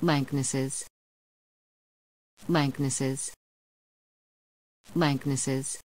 Likenesses. Likenesses. Likenesses.